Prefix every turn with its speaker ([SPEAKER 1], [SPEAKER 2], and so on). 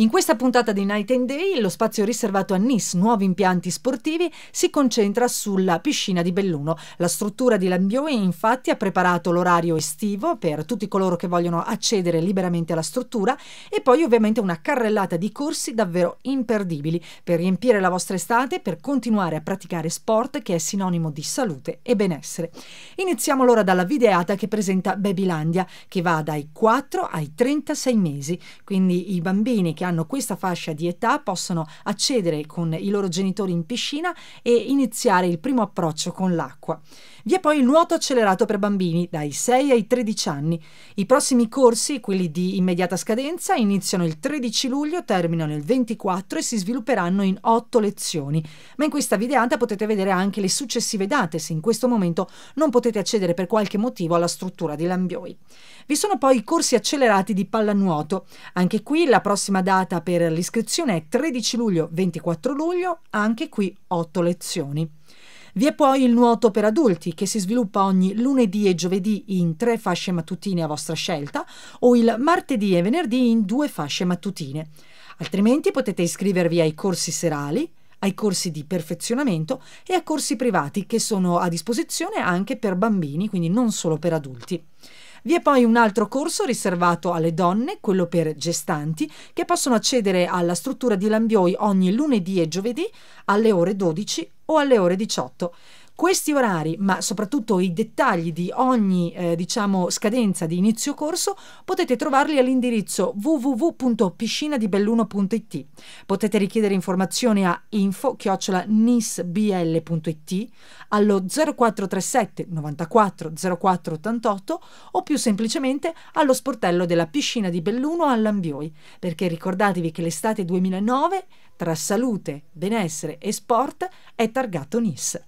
[SPEAKER 1] In questa puntata di Night and Day, lo spazio riservato a Nice, nuovi impianti sportivi, si concentra sulla piscina di Belluno. La struttura di Lambioi infatti ha preparato l'orario estivo per tutti coloro che vogliono accedere liberamente alla struttura e poi ovviamente una carrellata di corsi davvero imperdibili per riempire la vostra estate, per continuare a praticare sport che è sinonimo di salute e benessere. Iniziamo allora dalla videata che presenta Babylandia, che va dai 4 ai 36 mesi, quindi i bambini che hanno questa fascia di età possono accedere con i loro genitori in piscina e iniziare il primo approccio con l'acqua. Vi è poi il nuoto accelerato per bambini dai 6 ai 13 anni. I prossimi corsi, quelli di immediata scadenza, iniziano il 13 luglio, terminano il 24 e si svilupperanno in 8 lezioni. Ma in questa videata potete vedere anche le successive date se in questo momento non potete accedere per qualche motivo alla struttura di Lambioi. Vi sono poi i corsi accelerati di pallanuoto. Anche qui la prossima data per l'iscrizione è 13 luglio-24 luglio, anche qui 8 lezioni. Vi è poi il nuoto per adulti che si sviluppa ogni lunedì e giovedì in tre fasce mattutine a vostra scelta o il martedì e venerdì in due fasce mattutine. Altrimenti potete iscrivervi ai corsi serali, ai corsi di perfezionamento e a corsi privati che sono a disposizione anche per bambini, quindi non solo per adulti. Vi è poi un altro corso riservato alle donne, quello per gestanti, che possono accedere alla struttura di Lambioi ogni lunedì e giovedì alle ore 12 o alle ore 18. Questi orari, ma soprattutto i dettagli di ogni eh, diciamo, scadenza di inizio corso, potete trovarli all'indirizzo www.piscinadibelluno.it. Potete richiedere informazioni a info-nisbl.it allo 0437 94 04 88 o più semplicemente allo sportello della piscina di Belluno a Lambioi, perché ricordatevi che l'estate 2009 tra salute, benessere e sport è targato NIS.